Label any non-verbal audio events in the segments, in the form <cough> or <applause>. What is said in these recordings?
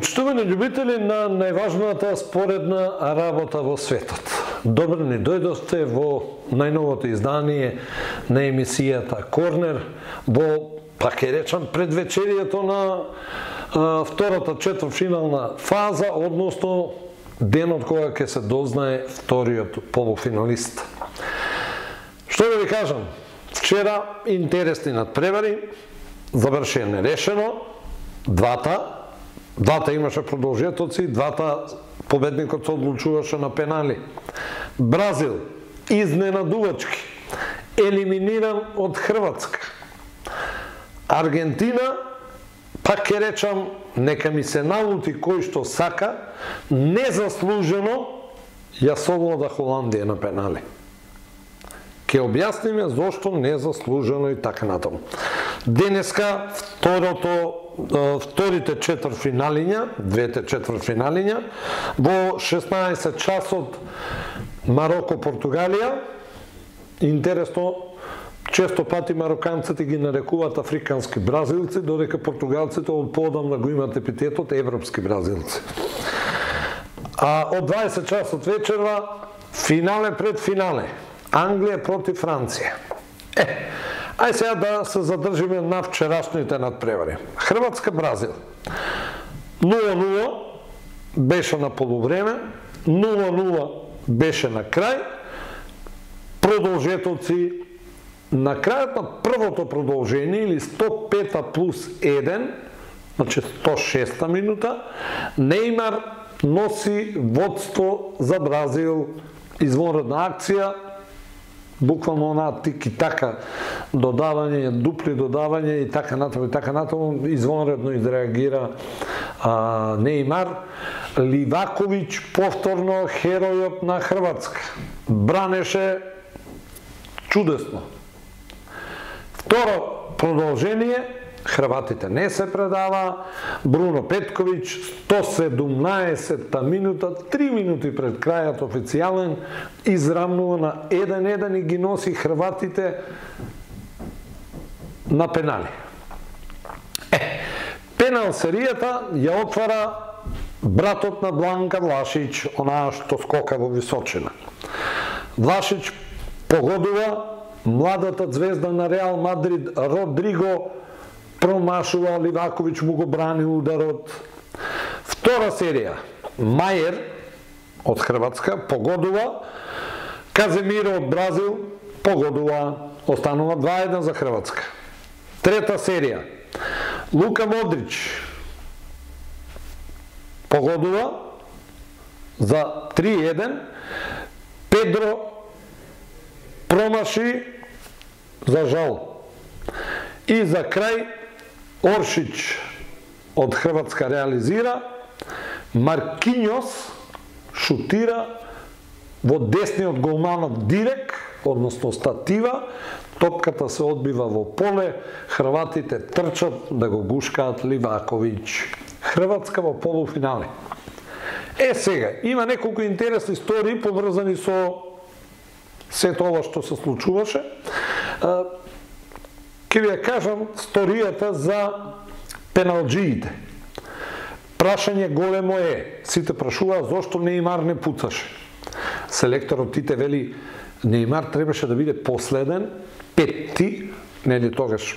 Почитувани љубители на најважната споредна работа во светот. Добро ни дојдовте во најновото издание на емисијата Корнер во, па ке речам, предвечерието на а, втората четврфинална фаза, односно денот кога ќе се дознае вториот полуфиналист. Што да ви кажам? Вчера интересни надпревари, завршија нерешено, двата, Двата имаше продолжетоци, двата победникот се одлучуваше на пенали. Бразил, изненадувачки, елиминиран од Хрватска. Аргентина, пак ќе речам, нека ми се налути кој што сака, незаслужено ја совлада Холандија на пенали. Ке објасниме зошто незаслужено и така натаму. Денеска второто вторите четвртфиналиња, двете четвртфиналиња во 16 часот Мароко Португалија. Интересно често пати мароканците ги нарекуваат африкански бразилци, додека португалците од поодамна го имаат епитетот европски бразилци. А од 20 часот вечерва финале пред финале. Англија против Франција. Е, ај сега да се задржиме на вчерашните надпревари. Хрватска Бразил. 0-0 беше на полувреме, 0-0 беше на крај. Продолжетоци на крајот на првото продолжение или 105-та плюс 1, значи 106-та минута, Неймар носи водство за Бразил извонредна акција буквално онаа тики така додавање, дупли додавање и така натаму и така натаму извонредно изреагира а, Неймар. Ливаковиќ повторно херојот на Хрватска. Бранеше чудесно. Второ продолжение Хрватите не се предава. Бруно Петковиќ 117-та минута, 3 минути пред крајот официјален, израмнува на 1-1 и ги носи Хрватите на пенали. Е, пенал серијата ја отвара братот на Бланка Влашич, онаа што скока во височина. Влашич погодува младата звезда на Реал Мадрид Родриго промашува Ливаковиќ му го брани ударот. Втора серија, Мајер од Хрватска погодува, Каземиро од Бразил погодува, останува 2-1 за Хрватска. Трета серија, Лука Модрич погодува за 3-1, Педро промаши за жал. И за крај Оршич од Хрватска реализира, Маркињос шутира во десниот голманот дирек, односно статива, топката се одбива во поле, хрватите трчат да го гушкаат Ливаковиќ. Хрватска во полуфинале. Е сега, има неколку интересни истории поврзани со сето ова што се случуваше. Ке ви ја кажам сторијата за пеналджиите. Прашање големо е, сите прашуваат зошто Неймар не пуцаше. Селекторот Тите вели Неймар требаше да биде последен, петти, нели тогаш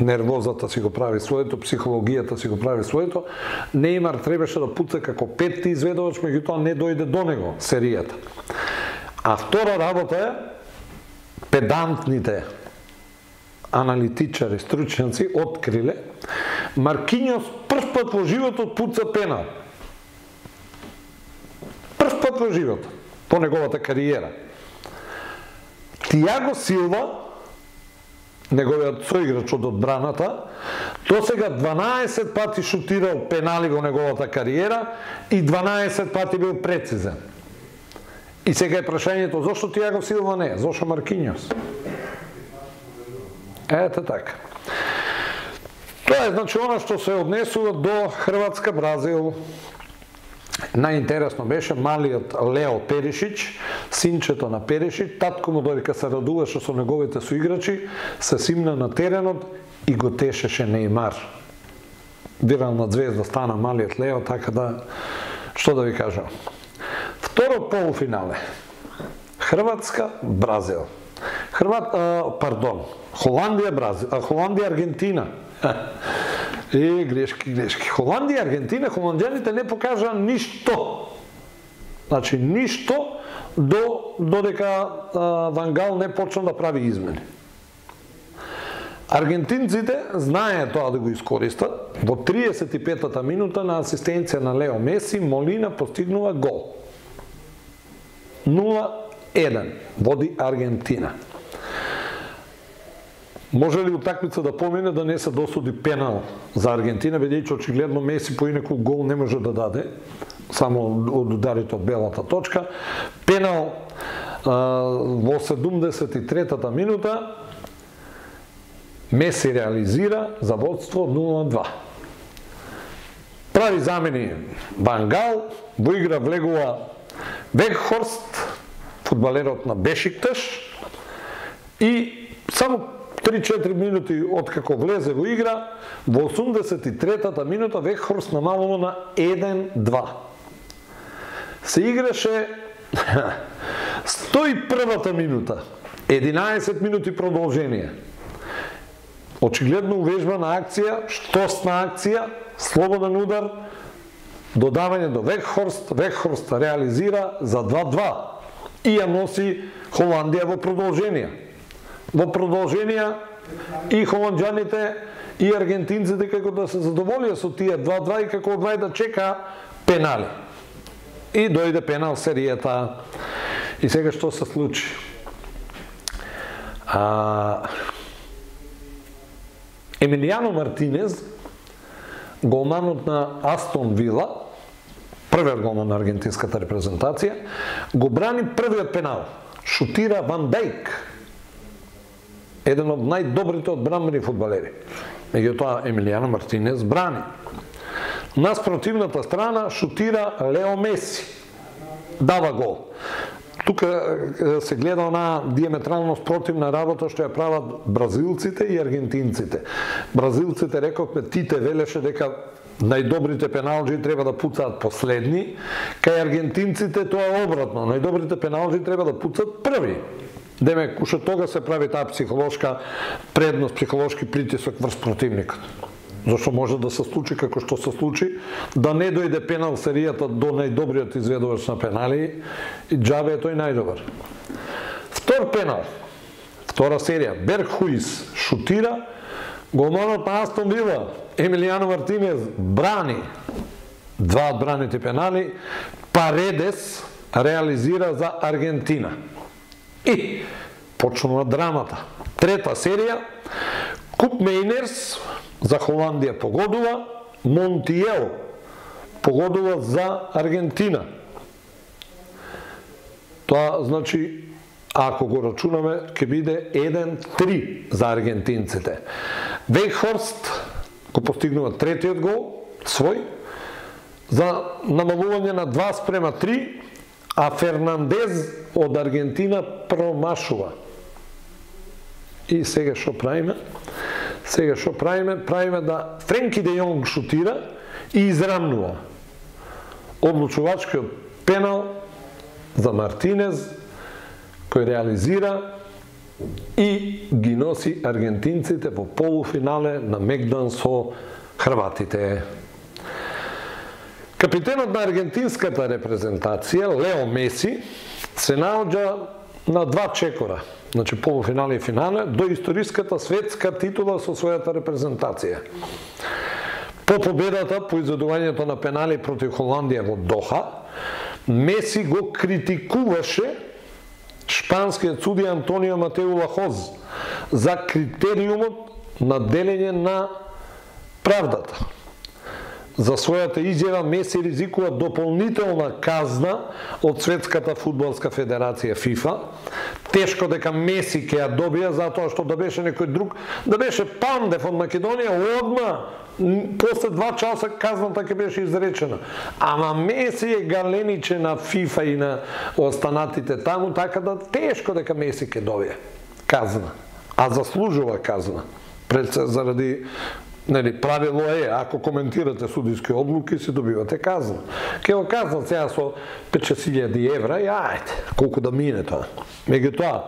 нервозата си го прави своето, психологијата си го прави своето. Неймар требаше да пуца како петти изведувач, меѓутоа не дојде до него серијата. А втора работа е педантните аналитичари, стручњаци откриле, Маркињос прв пат во животот пуца пенал. Прв пат во животот, по неговата кариера. Тиаго Силва, неговиот соиграч од одбраната, до сега 12 пати шутирал пенали во неговата кариера и 12 пати бил прецизен. И сега е прашањето зошто Тиаго Силва не, зошто Маркињос? Ете така. Тоа е значи она што се однесува до Хрватска Бразил. Најинтересно беше малиот Лео Перишич, синчето на Перишич, татко му додека се радуваше со неговите соиграчи, се симна на теренот и го тешеше Неймар. вирална звезда стана малиот Лео, така да, што да ви кажам. Второ полуфинале. Хрватска, Бразил. Хрват, а, пардон, Холандија, Бразил, а, Холандија, Аргентина. <laughs> Е, грешки, грешки. Холандија, Аргентина, холандјаните не покажа ништо. Значи, ништо до додека Вангал не почна да прави измени. Аргентинците знае тоа да го искористат. Во 35-та минута на асистенција на Лео Меси, Молина постигнува гол. 0-1 води Аргентина. Може ли утакмица да помине да не се досуди пенал за Аргентина, бидејќи очигледно Меси по поинаку гол не може да даде, само од ударите од белата точка. Пенал во 73-та минута Меси реализира за водство 0-2. Прави замени Бангал, во игра влегува Вегхорст, фудбалерот на Бешикташ, и само 3-4 минути откако влезе во игра, во 83-та минута вехорс намалува на 1-2. Се играше <laughs> 101-та минута, 11 минути продолжение. Очигледно увежбана акција, штосна акција, слободен удар, додавање до Векхорст, Векхорст реализира за 2-2 и ја носи Холандија во продолжение во продолжение и холанджаните и аргентинците како да се задоволија со тие 2-2 и како одвај да чека пенали. И дојде пенал серијата. И сега што се случи? А, Емилијано Мартинез, голманот на Астон Вила, првиот голман на аргентинската репрезентација, го брани првиот пенал. Шутира Ван Дейк, еден од најдобрите одбранбени фудбалери. Меѓутоа Емилијано Мартинес брани. На спротивната страна шутира Лео Меси. Дава гол. Тука се гледа на диаметрално спротивна работа што ја прават бразилците и аргентинците. Бразилците рековме Тите велеше дека најдобрите пеналџи треба да пуцаат последни, кај аргентинците тоа е обратно. Најдобрите пеналџи треба да пуцаат први. Демек, уште тога се прави таа психолошка предност, психолошки притисок врз противникот. Зашто може да се случи како што се случи, да не дојде пенал серијата до најдобриот изведувач на пенали и Джабе е тој најдобар. Втор пенал, втора серија, Берг Хуис шутира, голманот на Астон Вила, Емилијано Мартинез брани два од браните пенали, Паредес реализира за Аргентина. И почнува драмата. Трета серија, Куп Мейнерс за Холандија погодува, Монтиел погодува за Аргентина. Тоа значи ако го рачунаме, ќе биде 1-3 за аргентинците. Вейхорст го постигнува третиот гол, свој, за намалување на 2 спрема 3, а Фернандез од Аргентина промашува. И сега што правиме? Сега што правиме? Правиме да Френки де Јонг шутира и израмнува. Одлучувачкиот пенал за Мартинез кој реализира и ги носи аргентинците во полуфинале на Мегдан со хрватите. Капитенот на аргентинската репрезентација, Лео Меси, се наоѓа на два чекора, значи полуфинали и финале, до историската светска титула со својата репрезентација. По победата по изведувањето на пенали против Холандија во Доха, Меси го критикуваше шпанскиот судија Антонио Матеу Лахоз за критериумот на делење на правдата за својата изјава Меси ризикува дополнителна казна од Светската фудбалска федерација ФИФА. Тешко дека Меси ќе ја добија затоа што да беше некој друг, да беше Пандев од Македонија, одма после два часа казната ќе беше изречена. Ама Меси е галениче на ФИФА и на останатите таму, така да тешко дека Меси ќе добие казна. А заслужува казна. Пред заради Нели, правило е, ако коментирате судиски одлуки, се добивате казна. Ке го казнат сега со 5-6 евра и ајде, колку да мине тоа. Меѓутоа,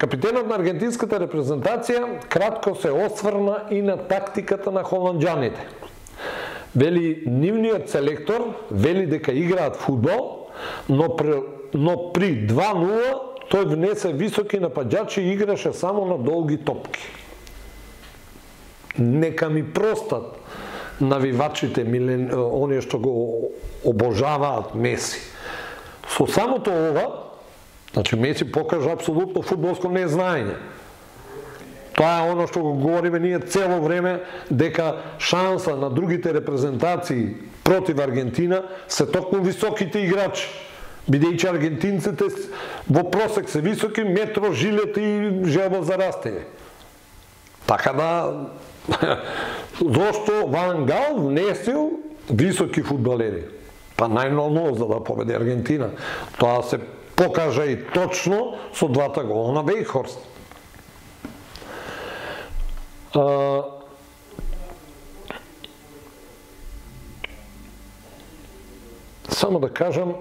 капитенот на аргентинската репрезентација кратко се осврна и на тактиката на холанджаните. Вели, нивниот селектор вели дека играат фудбал, но при, но при 2-0 тој внесе високи напаѓачи и играше само на долги топки нека ми простат навивачите, милен, оние што го обожаваат Меси. Со самото ова, значи Меси покажа апсолутно фудбалско незнаење. Тоа е оно што го говориме ние цело време, дека шанса на другите репрезентации против Аргентина се токму високите играчи. Бидејќи аргентинците во просек се високи, метро, жилет и желба за растење. Така да <laughs> Зошто Ван Гал внесил високи фудбалери? Па најнормално за да победи Аргентина. Тоа се покажа и точно со двата гола на Вейхорст. А, само да кажам,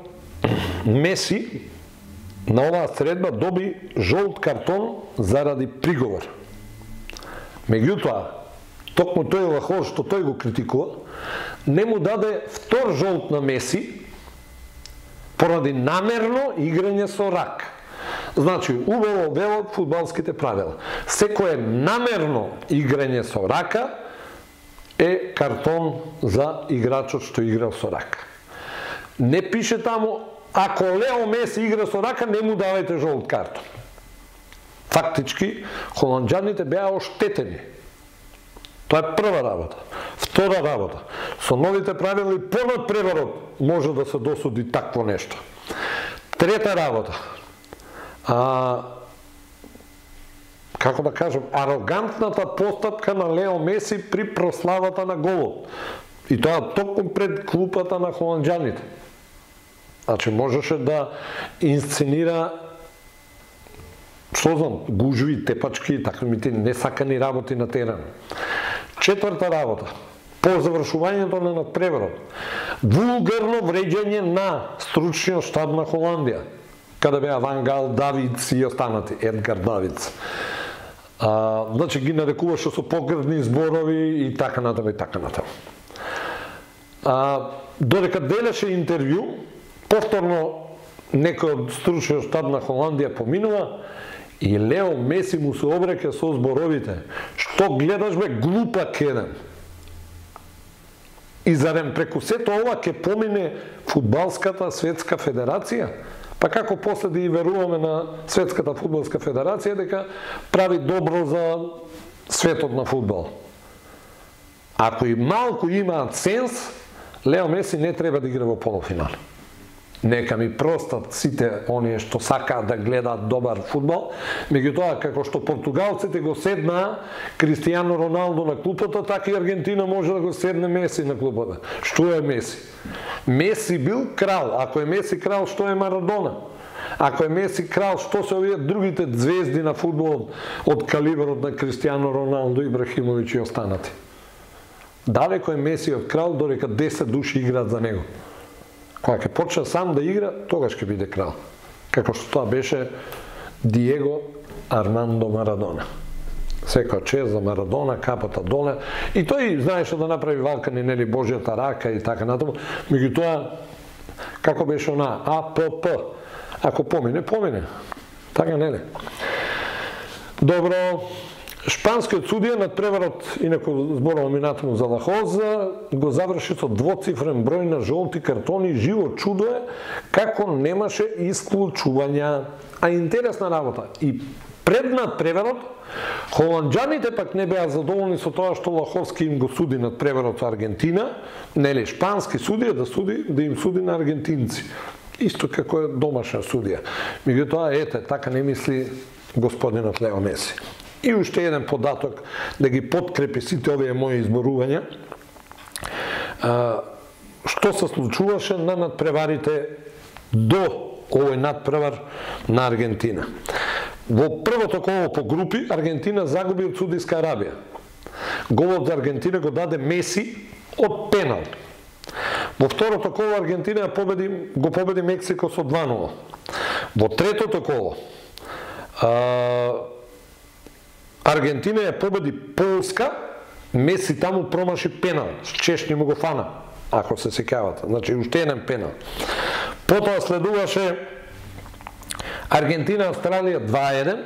Меси на оваа средба доби жолт картон заради приговор. Меѓутоа, токму тој лахор што тој го критикува, не му даде втор жолт на Меси поради намерно играње со рак. Значи, убаво велат фудбалските правила. Секое намерно играње со рака е картон за играчот што играл со рака. Не пише таму, ако Лео Меси игра со рака, не му давајте жолт картон. Фактички, холанджаните беа оштетени Тоа е прва работа. Втора работа. Со новите правила и понад преварот може да се досуди такво нешто. Трета работа. А, како да кажем, арогантната постапка на Лео Меси при прославата на голот. И тоа токму пред клупата на холанджаните. Значи можеше да инсценира што знам, гужви, тепачки, таквите несакани работи на терен. Четврта работа, по завршувањето на надпреварот. вулгарно вреđање на стручниот штаб на Холандија, каде беа Ван Гал, Давидс и останати, Едгар Давидс. А, значи ги нарекуваше со погрдни зборови и така натаму и така натаму. А, додека делеше интервју, повторно некој од стручниот штаб на Холандија поминува, И Лео Меси му се обреке со зборовите. Што гледаш бе глупа кеден? И зарем преку сето ова ќе помине фудбалската светска федерација? Па како после да и веруваме на Светската фудбалска федерација дека прави добро за светот на фудбал? Ако и малку имаат сенс, Лео Меси не треба да игра во полуфинал. Нека ми простат сите оние што сакаат да гледаат добар фудбал, меѓутоа како што португалците го седнаа Кристијано Роналдо на клупата, така и Аргентина може да го седне Меси на клупата. Што е Меси? Меси бил крал, ако е Меси крал, што е Марадона? Ако е Меси крал, што се овие другите звезди на фудбалот од калиброт на Кристијано Роналдо, Ибрахимовиќ и останати? Далеко е Меси од крал, додека 10 души играат за него. Кога ќе почне сам да игра, тогаш ќе биде крал. Како што тоа беше Диего Армандо Марадона. Секоја чест за Марадона, капата доле. И тој знаеше да направи валкани, нели, Божјата рака и така натаму. Меѓутоа, како беше она АПП, ако помине, помине. Така, нели? Добро, Шпанскиот судија над преварот, инако зборувам минатаму за Лахоза, го заврши со двоцифрен број на жолти картони. Живо чудо е како немаше исклучувања. А интересна работа. И пред над преварот, холанджаните пак не беа задоволни со тоа што Лаховски им го суди над преварот со Аргентина, нели шпански судија да суди да им суди на аргентинци. Исто како е домашна судија. Меѓутоа ете, така не мисли господинот Лео Меси. И уште еден податок да ги подкрепи сите овие мои изборувања. што се случуваше на надпреварите до овој надпревар на Аргентина. Во првото коло по групи Аргентина загуби од Судиска Арабија. Голот за Аргентина го даде Меси од пенал. Во второто коло Аргентина победи, го победи Мексико со 2-0. Во третото коло а, Аргентина ја победи Полска, Меси таму промаши пенал, Чешни му го фана, ако се секавате. Значи, уште еден пенал. Потоа следуваше Аргентина, Австралија 2-1,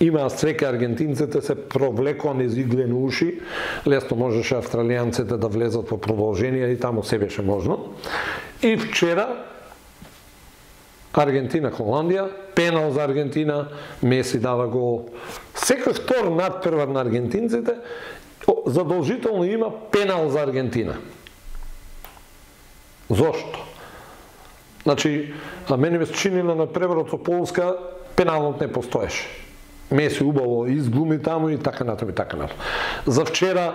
Има среќа аргентинците се провлекоа низ иглени уши, лесно можеше австралијанците да влезат по продолжение и таму се беше можно. И вчера Аргентина Холандија, пенал за Аргентина, Меси дава гол. Секој втор надпревар на аргентинците задолжително има пенал за Аргентина. Зошто? Значи, а мене ме чини на преварот со Полска, пеналот не постоеше. Меси убаво изглуми таму и така натаму и така натаму. За вчера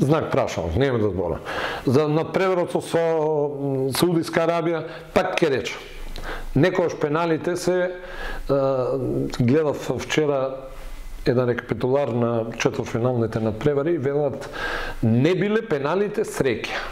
знак прашал, нема да зборам. За надпреверот со Саудиска Арабија пак ке речам. Некојаш пеналите се гледав вчера еден рекапитулар на четвртфиналните надпревари велат не биле пеналите среќа.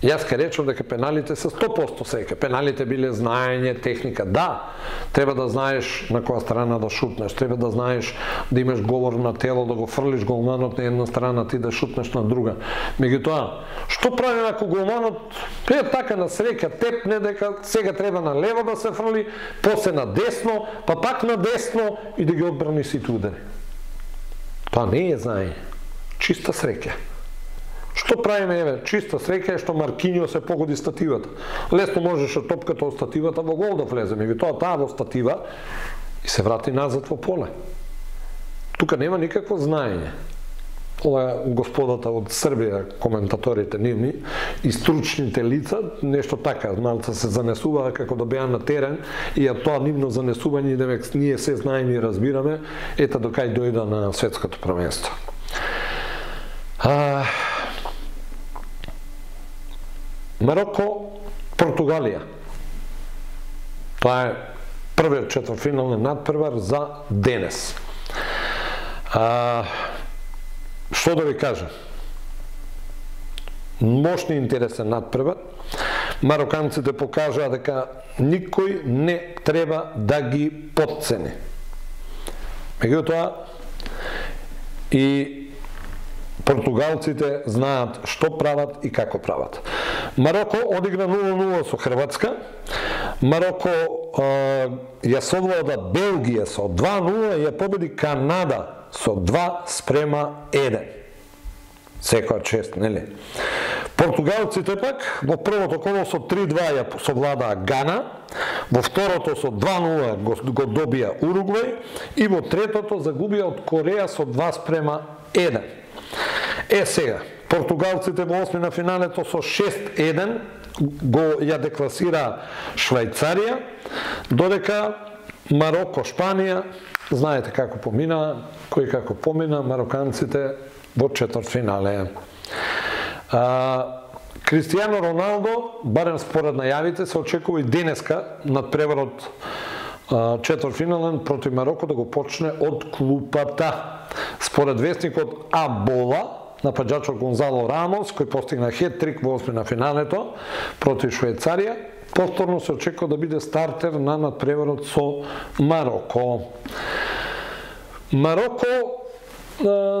Јас ке речам дека пеналите се 100% сека. Пеналите биле знаење, техника. Да, треба да знаеш на која страна да шутнеш, треба да знаеш да имаш говор на тело, да го фрлиш голманот на една страна, ти да шутнеш на друга. Меѓутоа, што прави ако голманот е така на среќа тепне дека сега треба на лево да се фрли, после на десно, па пак на десно и да ги одбрани сите удари. Тоа не е знаење. Чиста среќа. Што правиме, еве, чиста среќа е што Маркињо се погоди стативата. Лесно можеше топката од стативата во гол да влезе, тоа таа во статива и се врати назад во поле. Тука нема никакво знаење. Ова господата од Србија, коментаторите нивни и стручните лица, нешто така, малце се занесуваа како да беа на терен и ја тоа нивно занесување, девек ние се знаеме и разбираме, ета докај дојда на светското првенство. А, Мароко, Португалија. Тоа е првиот четвртфинален надпревар за денес. А, што да ви кажам? Мощни интересен надпревар. Мароканците покажаа дека никој не треба да ги подцени. Меѓутоа, и португалците знаат што прават и како прават. Мароко одигра 0-0 со Хрватска. Мароко ја совлада Белгија со 2-0 и ја победи Канада со 2 спрема 1. Секоја чест, нели? Португалците пак во првото коло со 3-2 ја совладаа Гана, во второто со 2-0 го, го добија Уругвај и во третото загубија од Кореја со 2 спрема 1. Е сега, португалците во осми на финалето со 6-1 го ја декласира Швајцарија, додека Мароко, Шпанија, знаете како помина, кој како помина, мароканците во четвртфинале. А, Кристијано Роналдо, барем според најавите, се очекува и денеска над преварот четвртфинален против Мароко да го почне од клупата. Според вестникот Абола, напаѓачот Гонзало Рамос, кој постигна хет-трик во осми на финалето против Швајцарија, повторно се очекува да биде стартер на надпреварот со Мароко. Мароко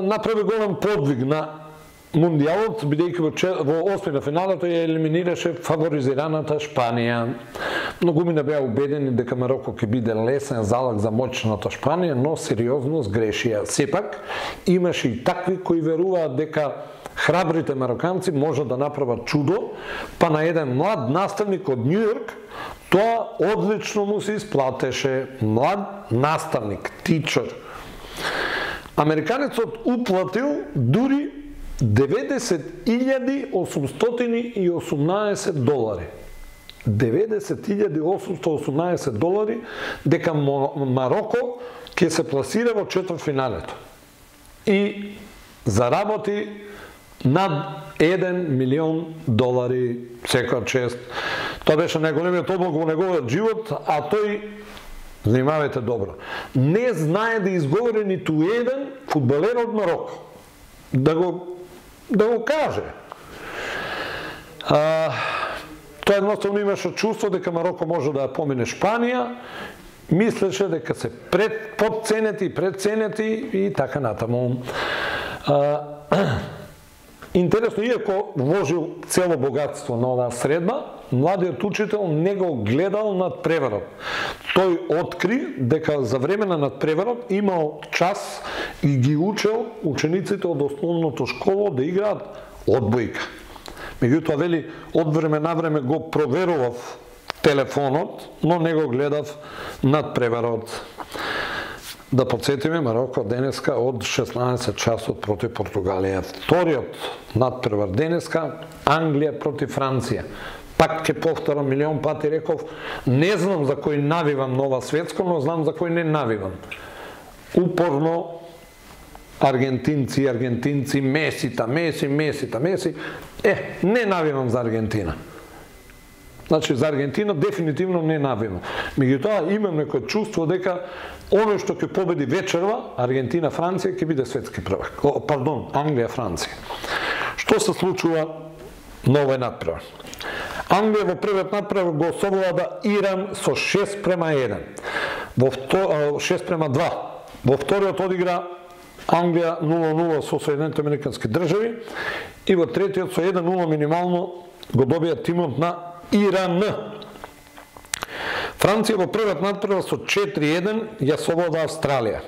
направи голем подвиг на Мундијалот, бидејќи во, во осми на финалето ја елиминираше фаворизираната Шпанија. Многумина беа убедени дека Мароко ќе биде лесен залог за моќната Шпанија, но сериозно сгрешија. Сепак, имаше и такви кои веруваат дека храбрите мароканци можат да направат чудо, па на еден млад наставник од Њујорк, тоа одлично му се исплатеше. Млад наставник, тичер. Американецот уплатил дури 90.818 долари. 90.818 долари дека Мароко ќе се пласира во четвртфиналето. И заработи над 1 милион долари секоја чест. Тоа беше најголемиот облог во неговиот живот, а тој Внимавајте добро. Не знае да изговори ниту еден фудбалер од Мароко. Да го да го каже. А, тоа едноставно имаше чувство дека Мароко може да ја помине Шпанија, мислеше дека се пред подценети, преценети и така натаму. А, <clears throat> интересно, иако вложил цело богатство на оваа средба, младиот учител не го гледал над преварот. Тој откри дека за време на надпреверот имал час и ги учел учениците од основното школо да играат одбојка. Меѓутоа, вели, од време на време го проверував телефонот, но не го гледав надпреверот. Да подсетиме, Мароко денеска од 16 часот против Португалија. Вториот надпревар денеска, Англија против Франција пак ќе повторам милион пати реков, не знам за кој навивам нова светско, но знам за кој не навивам. Упорно аргентинци, аргентинци, месита, меси, месита, меси. Е, не навивам за Аргентина. Значи, за Аргентина дефинитивно не навивам. Меѓутоа, имам некој чувство дека оно што ќе победи вечерва, Аргентина, Франција, ќе биде светски првак. О, пардон, Англија, Франција. Што се случува на овој надпревар? Англија во првиот надпревар го совлада Иран со 6 према 1. Во 6 према 2. Во вториот одигра Англија 0-0 со Соединените Американски држави и во третиот со 1-0 минимално го добија тимот на Иран. Франција во првиот надпревар со 4-1 ја совлада Австралија.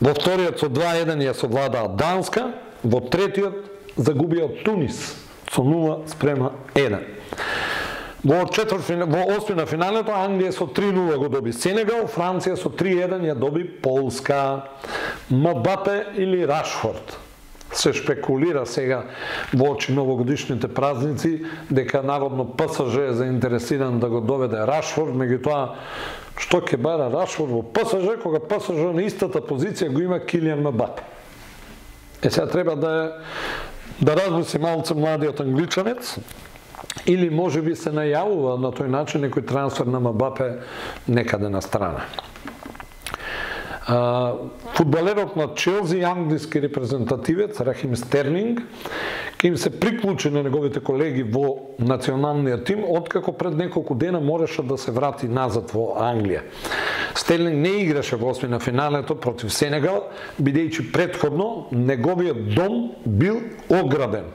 Во вториот со 2-1 ја совлада Данска, во третиот загубија Тунис со 0 спрема 1. Во четврт во осми на финалето Англија со 3-0 го доби Сенегал, Франција со 3-1 ја доби Полска. Мбапе или Рашфорд се шпекулира сега во очи новогодишните празници дека народно ПСЖ е заинтересиран да го доведе Рашфорд, меѓутоа што ќе бара Рашфорд во ПСЖ кога ПСЖ на истата позиција го има Килиан Мбапе. Е сега треба да да размисли малце младиот англичанец, или може би се најавува на тој начин некој трансфер на Мбапе некаде на страна. фудбалерот на Челзи, англиски репрезентативец Рахим Стерлинг, ќе им се приклучи на неговите колеги во националниот тим, откако пред неколку дена мореше да се врати назад во Англија. Стерлинг не играше во осми на финалето против Сенегал, бидејќи предходно неговиот дом бил ограден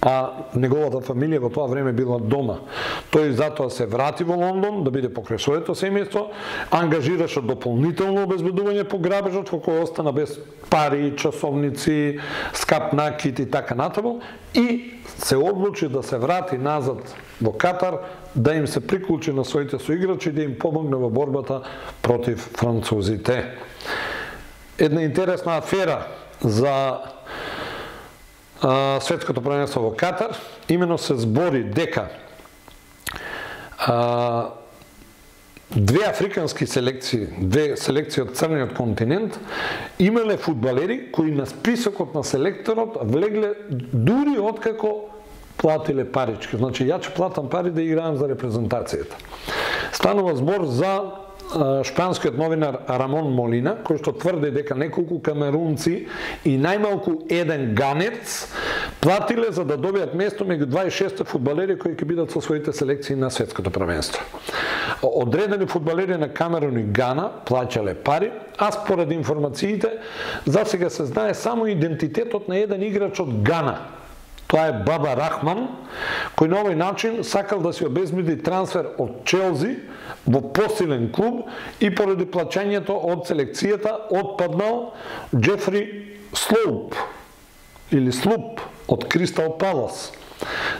а неговата фамилија во тоа време била дома. Тој затоа се врати во Лондон да биде покрај своето семејство, ангажираше дополнително обезбедување по грабежот во кој остана без пари, часовници, скап накит и така натаму и се одлучи да се врати назад во Катар да им се приклучи на своите соиграчи да им помогне во борбата против французите. Една интересна афера за а, светското првенство во Катар, имено се збори дека а, две африкански селекции, две селекции од црниот континент, имале фудбалери кои на списокот на селекторот влегле дури откако платиле парички. Значи, ја ќе платам пари да играам за репрезентацијата. Станува збор за шпанскиот новинар Рамон Молина, кој што тврди дека неколку камерунци и најмалку еден ганец платиле за да добијат место меѓу 26 фудбалери кои ќе бидат со своите селекции на светското првенство. Одредени фудбалери на Камерун и Гана плаќале пари, а според информациите, за сега се знае само идентитетот на еден играч од Гана, Тоа е Баба Рахман, кој на овој начин сакал да се обезбеди трансфер од Челзи во посилен клуб и поради плачањето од селекцијата отпаднал Джефри Слоуп или Слуп од Кристал Палас.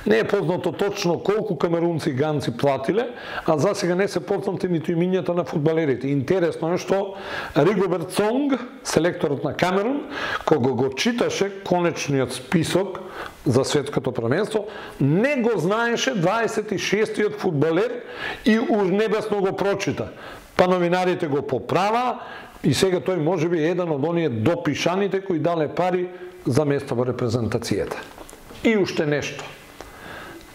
Не е познато точно колку камерунци и ганци платиле, а за сега не се познати ниту имињата на фудбалерите. Интересно е што Ригоберт Сонг, селекторот на Камерун, кога го читаше конечниот список за светското првенство, не го знаеше 26-тиот фудбалер и урнебесно го прочита. Па новинарите го поправа и сега тој може би еден од оние допишаните кои дале пари за место во репрезентацијата. И уште нешто.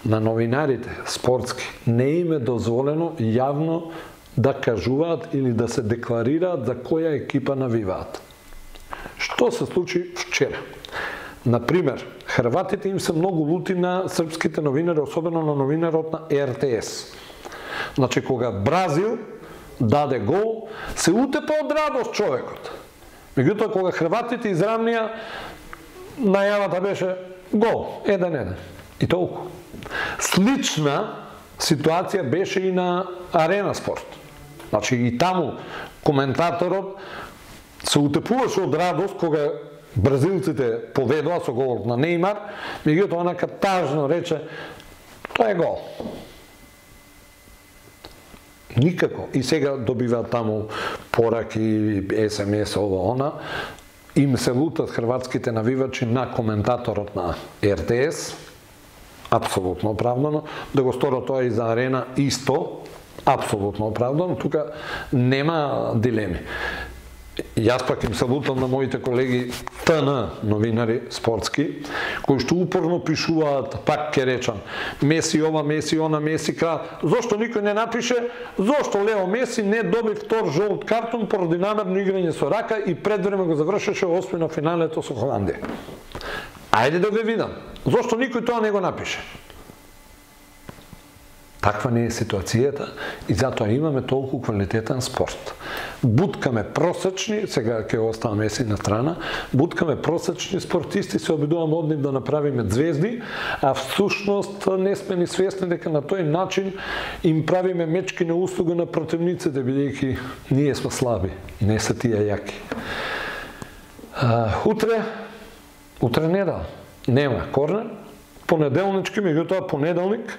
На новинарите спортски не им е дозволено јавно да кажуваат или да се декларираат за која екипа навиваат. Што се случи вчера? Например, Хрватите им се многу лути на српските новинари, особено на новинарот на РТС. Значи, кога Бразил даде гол, се утепа од радост човекот. Меѓутоа, кога Хрватите израмнија, најавата беше гол, еден-еден. Да да. И толку. Слична ситуација беше и на арена спорт. Значи и таму коментаторот се утепуваше од радост кога бразилците поведоа со голот на Неймар, меѓутоа онака тажно рече тоа е гол. Никако. И сега добиваат таму пораки, СМС, ова, она. Им се лутат хрватските навивачи на коментаторот на РТС, апсолутно оправдано, да го сторат тоа и за арена исто, апсолутно оправдано, тука нема дилеми. Јас пак им се лутам на моите колеги ТН новинари спортски, кои што упорно пишуваат, пак ке речам, Меси ова, Меси она, Меси кра. Зошто никој не напише, зошто Лео Меси не доби втор жолт картон поради намерно играње со рака и предвреме го завршеше осми на финалето со Холандија. Ајде да го видам. Зошто никој тоа не го напише? Таква не е ситуацијата и затоа имаме толку квалитетен спорт. Буткаме просечни, сега ќе оставаме си на страна, буткаме просечни спортисти, се обидуваме од нив да направиме звезди, а всушност не сме ни свесни дека на тој начин им правиме мечки на услуга на противниците, бидејќи ние сме слаби, не се тие јаки. А, утре, утре недел, нема корнер, понеделнички, меѓутоа понеделник,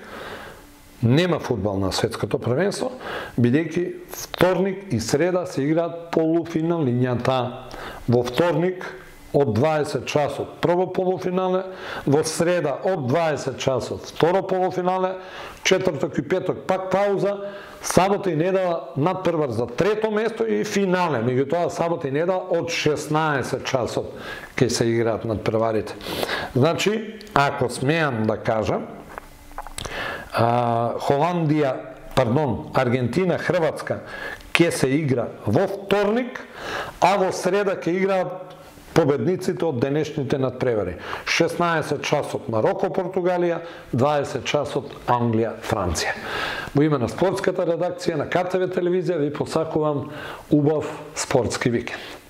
нема фудбал на светското првенство, бидејќи вторник и среда се играат полуфиналињата. Во вторник од 20 часот прво полуфинале, во среда од 20 часот второ полуфинале, четврток и петок пак пауза, сабота и недела надпрвар за трето место и финале. Меѓутоа сабота и недела од 16 часот ќе се играат надпрварите. Значи, ако смеам да кажам, а, Холандија, пардон, Аргентина, Хрватска ќе се игра во вторник, а во среда ќе играат победниците од денешните надпревари. 16 часот Мароко, Португалија, 20 часот Англија, Франција. Во име на спортската редакција на КТВ телевизија ви посакувам убав спортски викенд.